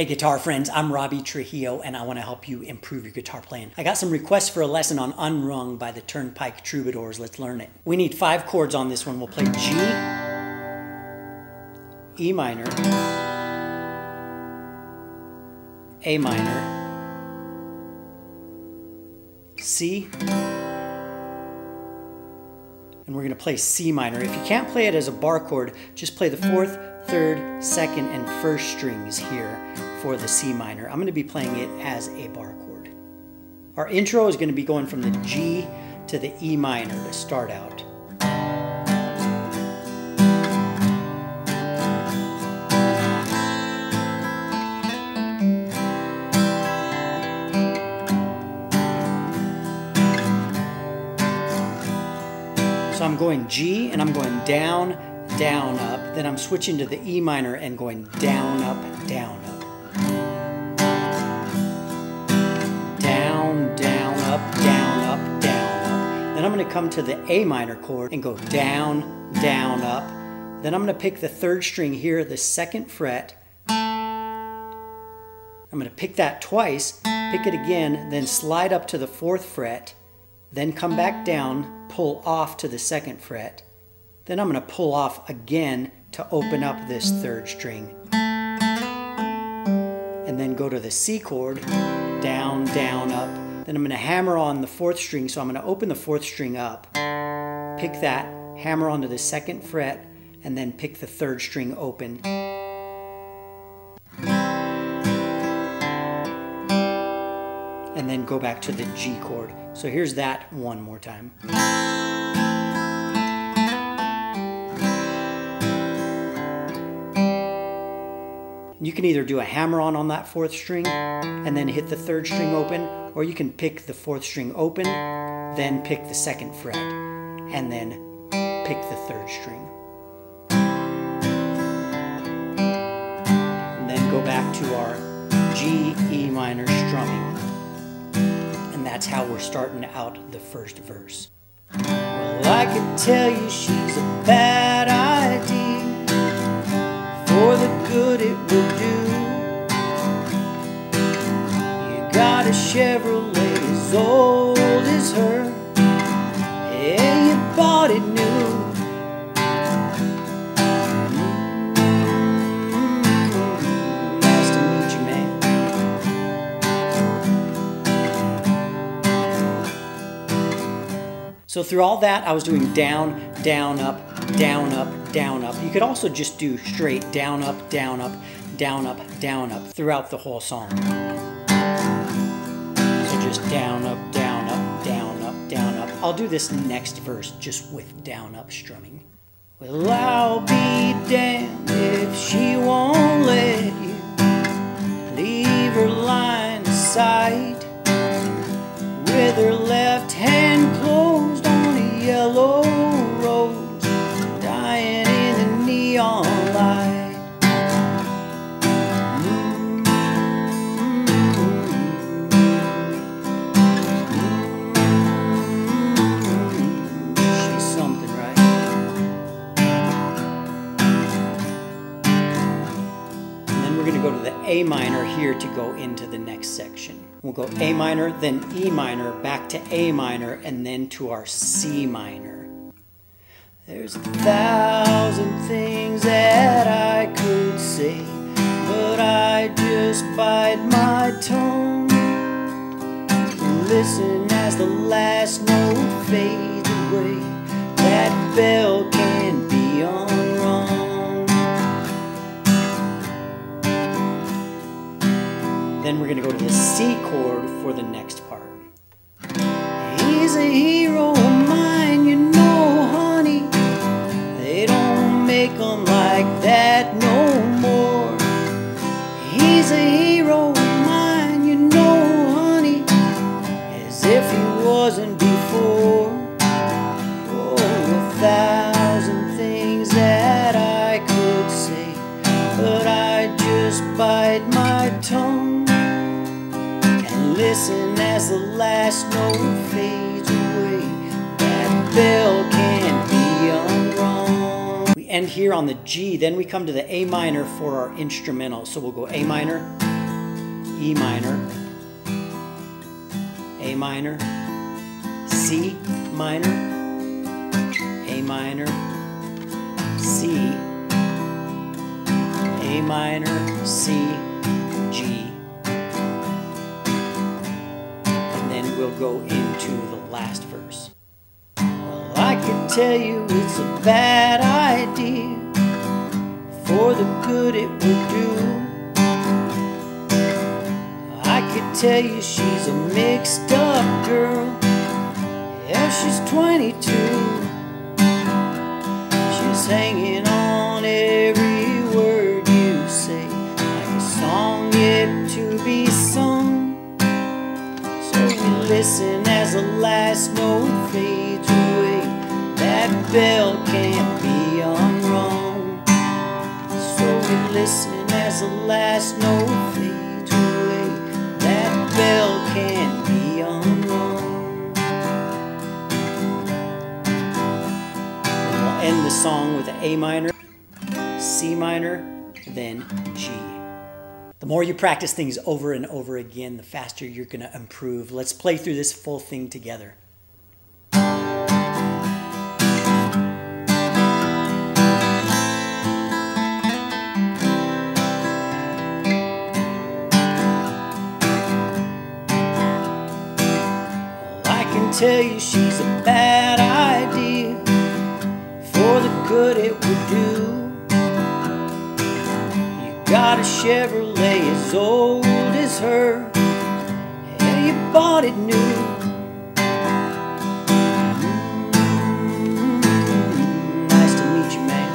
Hey guitar friends, I'm Robbie Trujillo and I want to help you improve your guitar playing. I got some requests for a lesson on Unrung by the Turnpike Troubadours. Let's learn it. We need five chords on this one. We'll play G, E minor, A minor, C, and we're going to play C minor. If you can't play it as a bar chord, just play the fourth, third, second, and first strings here for the C minor. I'm going to be playing it as a bar chord. Our intro is going to be going from the G to the E minor to start out. So I'm going G and I'm going down, down, up. Then I'm switching to the E minor and going down, up, down, up. Then I'm going to come to the A minor chord and go down, down, up. Then I'm going to pick the third string here, the second fret. I'm going to pick that twice, pick it again, then slide up to the fourth fret, then come back down, pull off to the second fret. Then I'm going to pull off again to open up this third string. And then go to the C chord, down, down, up. Then I'm going to hammer on the fourth string, so I'm going to open the fourth string up, pick that, hammer onto the second fret, and then pick the third string open. And then go back to the G chord. So here's that one more time. You can either do a hammer-on on that fourth string and then hit the third string open, or you can pick the fourth string open, then pick the second fret, and then pick the third string. And then go back to our G, E minor strumming. And that's how we're starting out the first verse. Well, I can tell you she's a bad the good it do. You got a Chevrolet as old as her, yeah, you bought it new. Mm, man. So through all that, I was doing down, down, up, down, up, down, up. You could also just do straight down, up, down, up, down, up, down, up throughout the whole song. So just down, up, down, up, down, up, down, up. I'll do this next verse just with down, up strumming. Well, I'll be damned if she won't let you leave her line of sight with her left hand going to go to the A minor here to go into the next section. We'll go A minor, then E minor, back to A minor, and then to our C minor. There's a thousand things that I could say, but I just bite my tongue. Listen as the last note fades away. That bell can't Then we're going to go to the C chord for the next part. He's a hero of mine, you know, honey. They don't make 'em like that no more. He's a hero of mine, you know, honey. As if he wasn't before. Oh, a thousand things that I could say, but I just bite my tongue listen as the last note fades away. That bell can't be unrung. We end here on the G, then we come to the A minor for our instrumental. So we'll go A minor, E minor, A minor, C minor, A minor, C, A minor, C, G. we'll go into the last verse. Well, I could tell you it's a bad idea for the good it would do. I could tell you she's a mixed up girl. Yeah, she's 22. She's hanging on every word you say, like a song yet to be sung. Listen as the last note fades away. That bell can't be unrung. So we listen as the last note fades away. That bell can't be unrung. We'll end the song with A minor, C minor, then G. The more you practice things over and over again, the faster you're going to improve. Let's play through this full thing together. I can tell you she's a bad idea for the good it a Chevrolet as old as her, and you bought it new. Mm, Nice to meet you, man.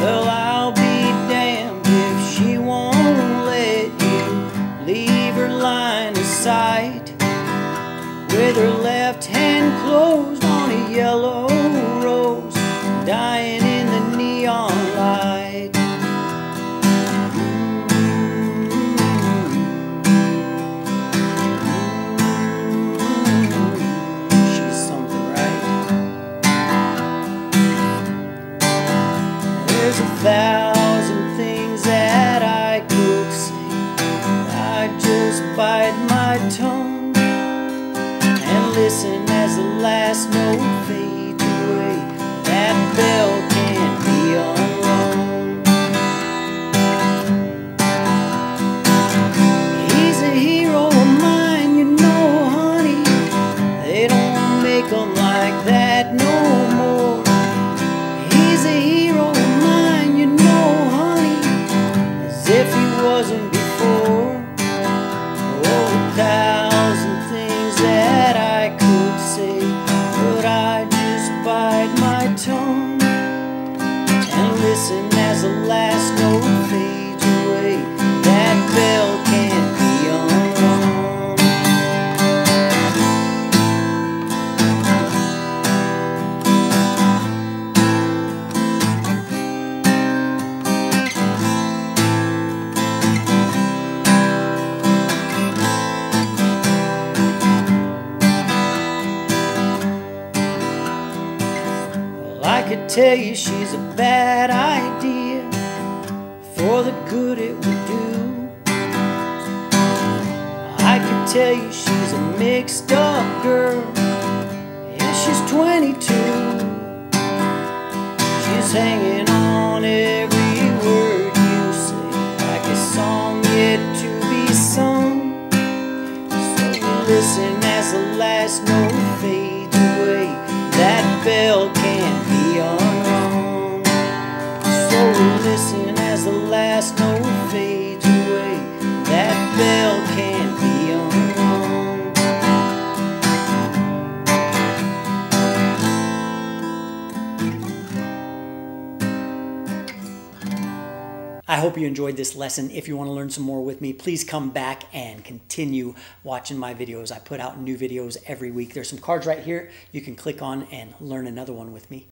Well, I'll be damned if she won't let you leave her line of sight with her left hand closed on a yellow the last note fades tell you she's a bad idea for the good it would do. I can tell you she's a mixed up girl. Yeah, she's 22. She's hanging on every word you say, like a song yet to be sung. So we listen as the last note fades away. That bell listen as the last note fades away. That bell can't be. I hope you enjoyed this lesson. If you want to learn some more with me, please come back and continue watching my videos. I put out new videos every week. There's some cards right here you can click on and learn another one with me.